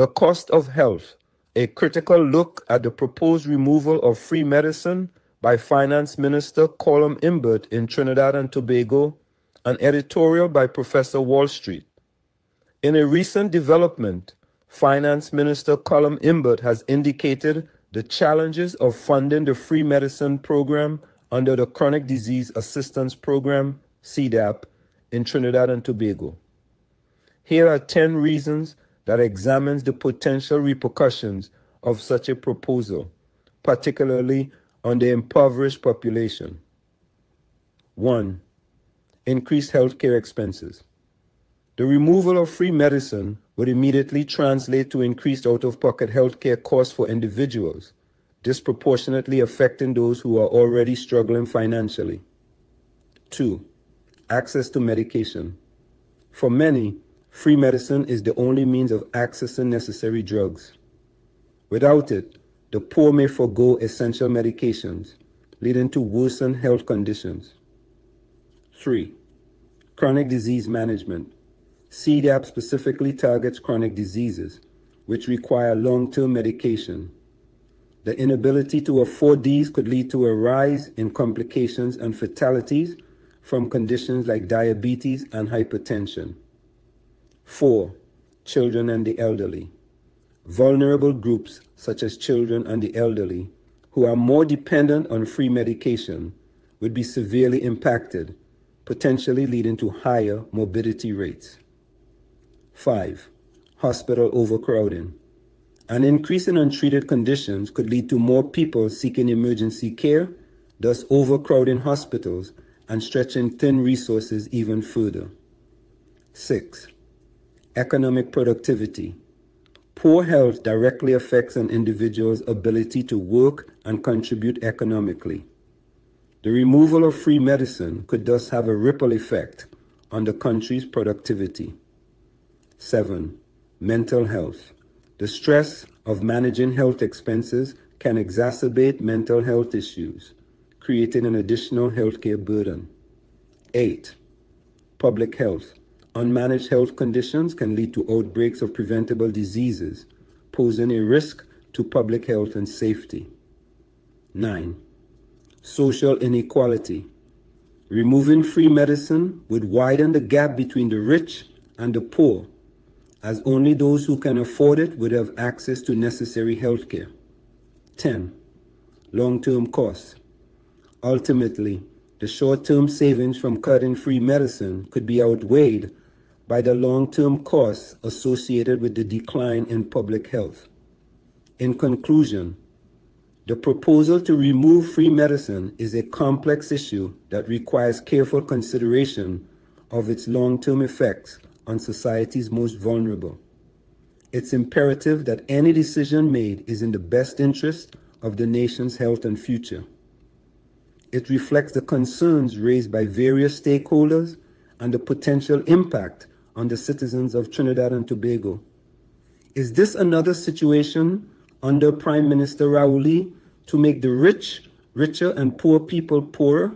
The cost of health, a critical look at the proposed removal of free medicine by Finance Minister Colm Imbert in Trinidad and Tobago, an editorial by Professor Wall Street. In a recent development, Finance Minister Colm Imbert has indicated the challenges of funding the free medicine program under the Chronic Disease Assistance Program, CDAP, in Trinidad and Tobago. Here are 10 reasons that examines the potential repercussions of such a proposal, particularly on the impoverished population. 1. Increased healthcare expenses. The removal of free medicine would immediately translate to increased out of pocket healthcare costs for individuals, disproportionately affecting those who are already struggling financially. 2. Access to medication. For many, Free medicine is the only means of accessing necessary drugs. Without it, the poor may forego essential medications, leading to worsened health conditions. 3. Chronic disease management. CDAP specifically targets chronic diseases, which require long term medication. The inability to afford these could lead to a rise in complications and fatalities from conditions like diabetes and hypertension. 4. Children and the elderly. Vulnerable groups such as children and the elderly who are more dependent on free medication would be severely impacted, potentially leading to higher morbidity rates. 5. Hospital overcrowding. An increase in untreated conditions could lead to more people seeking emergency care, thus overcrowding hospitals and stretching thin resources even further. 6 economic productivity. Poor health directly affects an individual's ability to work and contribute economically. The removal of free medicine could thus have a ripple effect on the country's productivity. 7. Mental health. The stress of managing health expenses can exacerbate mental health issues, creating an additional healthcare burden. 8. Public health. Unmanaged health conditions can lead to outbreaks of preventable diseases, posing a risk to public health and safety. 9. Social inequality. Removing free medicine would widen the gap between the rich and the poor, as only those who can afford it would have access to necessary health care. 10. Long term costs. Ultimately, the short term savings from cutting free medicine could be outweighed by the long term costs associated with the decline in public health. In conclusion, the proposal to remove free medicine is a complex issue that requires careful consideration of its long term effects on society's most vulnerable. It's imperative that any decision made is in the best interest of the nation's health and future. It reflects the concerns raised by various stakeholders and the potential impact on the citizens of Trinidad and Tobago. Is this another situation under Prime Minister Rowley to make the rich richer and poor people poorer?